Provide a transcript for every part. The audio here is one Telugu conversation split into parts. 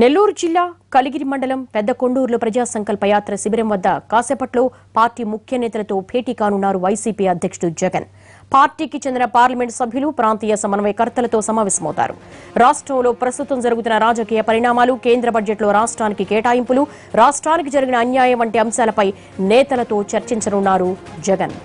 నెల్లూరు జిల్లా కలిగిరి మండలం పెద్ద కొండూరులో ప్రజా సంకల్ప యాత్ర శిబిరం వద్ద కాసేపట్లో పార్టీ ముఖ్య నేతలతో భేటీ కానున్నారు వైసీపీ అధ్యక్షుడు జగన్. పార్టీకి చెందిన పార్లమెంట్ సభ్యులు ప్రాంతీయ సమన్వయకర్తలతో సమావేశమవుతారు. రాష్ట్రంలో ప్రస్తుతం జరుగుతున్న రాజకీయ పరిణామాలు కేంద్ర బడ్జెట్లో రాష్ట్రానికి కేటాయింపులు రాష్ట్రానికి జరిగిన అన్యాయం వంటి అంశాలపై నేతలతో చర్చించనున్నారు జగన్.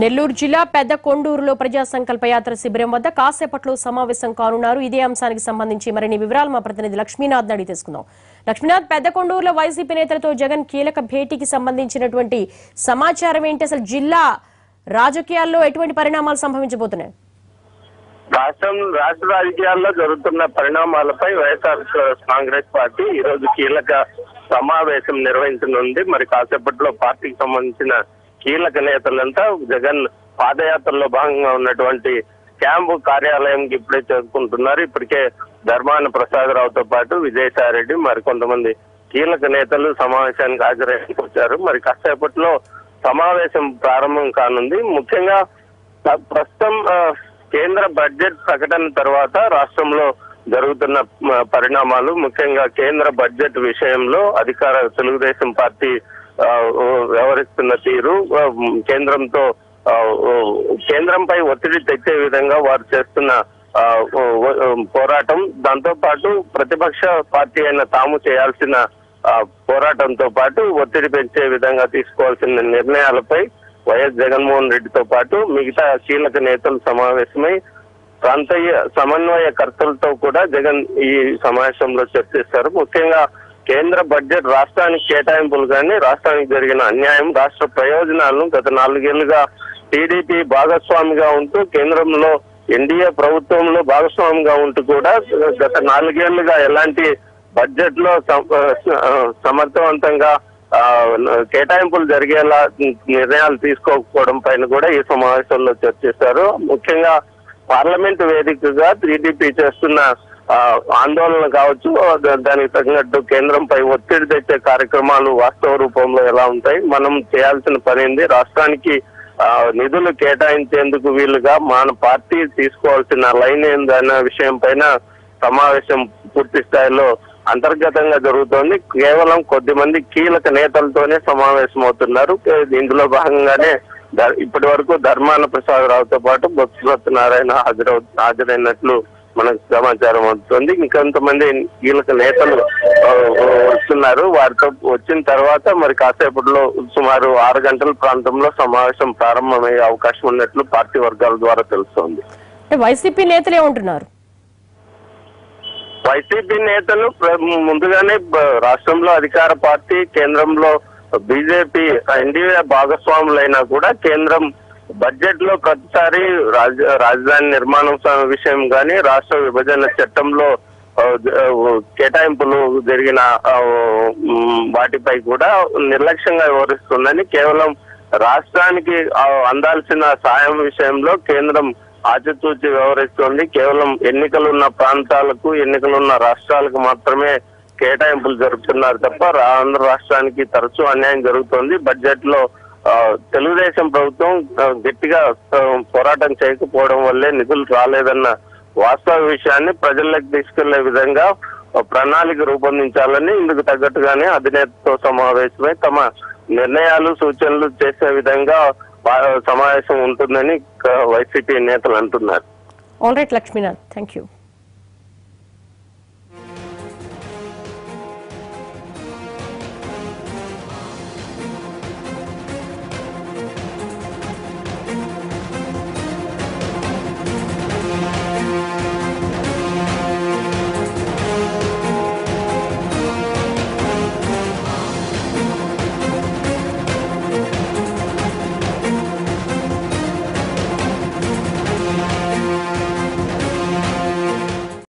నెల్లూరు జిల్లా పెద్ద కొండూరులో ప్రజా సంకల్ప యాత్ర శిబిరం వద్ద కాసేపట్లో సమావేశం కానున్నారు. ఇదే అంశానికి సంబంధించి మరిన్ని వివరాలు మా ప్రతినిధి లక్ష్మీనాథ్ అడిగి తెలుసుకుందాం. లక్ష్మీనాథ్ పెద్ద కొండూరులో వైసీపీ నేతలతో జగన్ కీలక భేటీకి సంబంధించినటువంటి సమాచారం ఏంటి? అసలు జిల్లా రాజకీయాల్లో ఎటువంటి పరిణామాలు సంభవించబోతున్నాయి? రాష్ట్రం రాష్ట్ర రాజకీయాల్లో జరుగుతున్న పరిణామాలపై వైఎస్ఆర్ కాంగ్రెస్ పార్టీ ఈ రోజు కీలక సమావేశం నిర్వహించనుంది. మరి కాసేపట్లో పార్టీకి సంబంధించిన కీలక నేతలంతా జగన్ పాదయాత్రలో భాగంగా ఉన్నటువంటి క్యాంపు కార్యాలయంకి ఇప్పుడే చేరుకుంటున్నారు. ఇప్పటికే ధర్మాన ప్రసాదరావుతో పాటు విజయసాయిరెడ్డి మరి కొంతమంది కీలక నేతలు సమావేశానికి హాజరయ్యేందుకు వచ్చారు. మరి కాసేపట్లో సమావేశం ప్రారంభం కానుంది. ముఖ్యంగా ప్రస్తుతం కేంద్ర బడ్జెట్ ప్రకటన తర్వాత రాష్ట్రంలో జరుగుతున్న పరిణామాలు ముఖ్యంగా కేంద్ర బడ్జెట్ విషయంలో అధికార తెలుగుదేశం పార్టీ వ్యవహరిస్తున్న తీరు కేంద్రంతో కేంద్రంపై ఒత్తిడి తెచ్చే విధంగా వారు చేస్తున్న ఆ, పోరాటం దాంతో పాటు ప్రతిపక్ష పార్టీ అయిన తాము చేయాల్సిన ఆ, పోరాటంతో పాటు ఒత్తిడి పెంచే విధంగా తీసుకోవాల్సిన నిర్ణయాలపై వైఎస్ జగన్మోహన్ రెడ్డితో పాటు మిగతా కీలక నేతలు సమావేశమై ప్రాంతీయ సమన్వయకర్తలతో కూడా జగన్ ఈ సమావేశంలో చర్చిస్తారు. ముఖ్యంగా కేంద్ర బడ్జెట్ రాష్ట్రానికి కేటాయింపులు కానీ రాష్ట్రానికి జరిగిన అన్యాయం రాష్ట్ర ప్రయోజనాలను గత నాలుగేళ్ళుగా టీడీపీ భాగస్వామిగా ఉంటూ కేంద్రంలో ఎన్డీఏ ప్రభుత్వంలో భాగస్వామిగా ఉంటూ కూడా గత నాలుగేళ్ళుగా ఎలాంటి బడ్జెట్లో సమర్థవంతంగా కేటాయింపులు జరిగేలా నిర్ణయాలు తీసుకోకపోవడం పైన కూడా ఈ సమావేశంలో చర్చిస్తారు. ముఖ్యంగా పార్లమెంట్ వేదికగా టీడీపీ చేస్తున్న ఆందోళన కావచ్చు దానికి తగినట్టు కేంద్రంపై ఒత్తిడి తెచ్చే కార్యక్రమాలు వాస్తవ రూపంలో ఎలా ఉంటాయి మనం చేయాల్సిన పని ఏంది? రాష్ట్రానికి ఆ, నిధులు కేటాయించేందుకు వీలుగా మన పార్టీ తీసుకోవాల్సిన లైన్ ఏందన్న విషయం పైన సమావేశం పూర్తి స్థాయిలో అంతర్గతంగా జరుగుతోంది. కేవలం కొద్ది మంది కీలక నేతలతోనే సమావేశం అవుతున్నారు. ఇందులో భాగంగానే ఇప్పటి వరకు ధర్మాన ప్రసాద్ రావుతో పాటు బొత్స సత్యనారాయణ హాజరవు హాజరైనట్లు మనకు సమాచారం అవుతుంది ఇంకొంతమంది కీలక నేతలు వస్తున్నారు. వారితో వచ్చిన తర్వాత మరి కాసేపట్లో సుమారు ఆరు గంటల ప్రాంతంలో సమావేశం ప్రారంభమయ్యే అవకాశం ఉన్నట్లు పార్టీ వర్గాల ద్వారా తెలుస్తోంది. వైసీపీ నేతలే ఉంటున్నారు. వైసీపీ నేతలు ముందుగానే రాష్ట్రంలో అధికార పార్టీ కేంద్రంలో బీజేపీ ఎన్డీఏ భాగస్వాములైనా కూడా కేంద్రం బడ్జెట్లో ప్రతిసారి రాజ రాజధాని నిర్మాణం విషయం కానీ రాష్ట్ర విభజన చట్టంలో కేటాయింపులు జరిగిన వాటిపై కూడా నిర్లక్ష్యంగా వ్యవహరిస్తుందని కేవలం రాష్ట్రానికి అందాల్సిన సాయం విషయంలో కేంద్రం ఆచితూచి వ్యవహరిస్తోంది. కేవలం ఎన్నికలున్న ప్రాంతాలకు ఎన్నికలు ఉన్న రాష్ట్రాలకు మాత్రమే కేటాయింపులు జరుపుతున్నారు తప్ప రా- ఆంధ్ర రాష్ట్రానికి తరచూ అన్యాయం జరుగుతోంది. బడ్జెట్లో తెలుగుదేశం ప్రభుత్వం గట్టిగా పోరాటం చేయకపోవడం వల్లే నిధులు రాలేదన్న వాస్తవ విషయాన్ని ప్రజల్లోకి తీసుకెళ్ళే విధంగా ప్రణాళిక రూపొందించాలని ఇందుకు తగ్గట్టుగానే అధినేతతో సమావేశమై తమ నిర్ణయాలు సూచనలు చేసే విధంగా సమావేశం ఉంటుందని వైసీపీ నేతలు అంటున్నారు. All right Lakshminath thank you